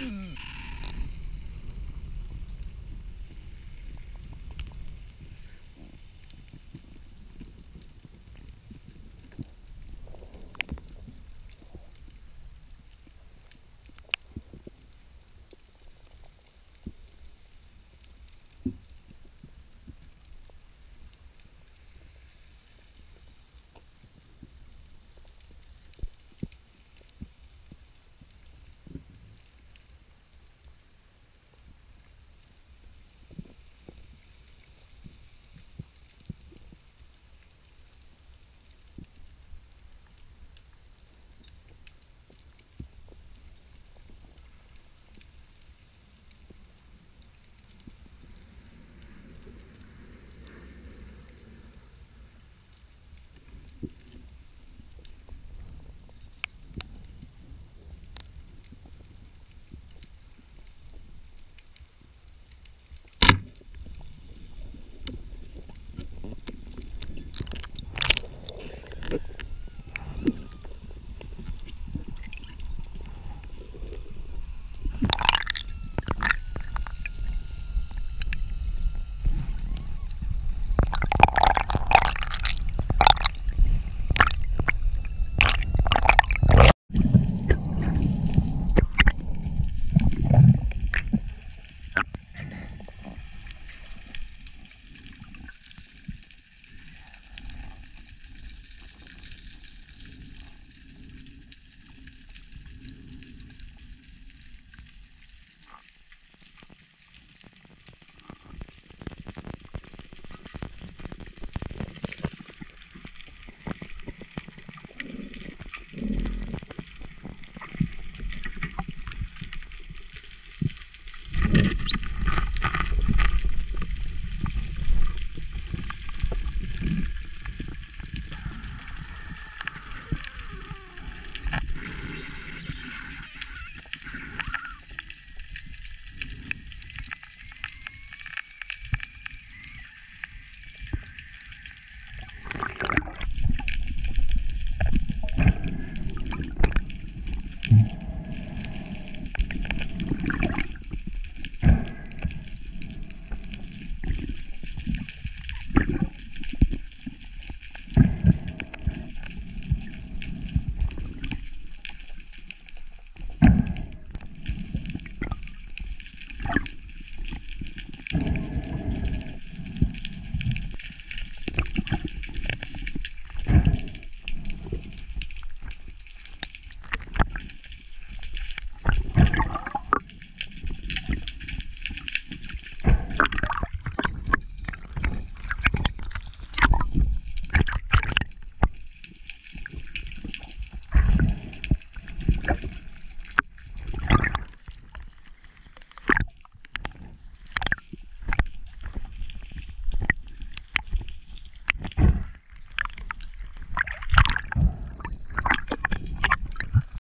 Mm.